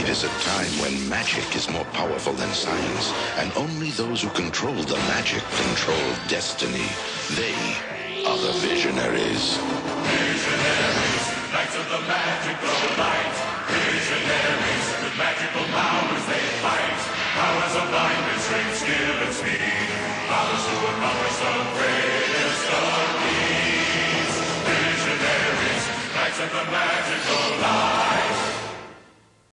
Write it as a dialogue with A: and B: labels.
A: It is a time when magic is more powerful than science, and only those who control the magic control destiny. They are the visionaries. Visionaries,
B: knights of the magical light. Visionaries, with magical powers they fight. Powers of blindness, strength, skill, and speed. Powers to accomplish.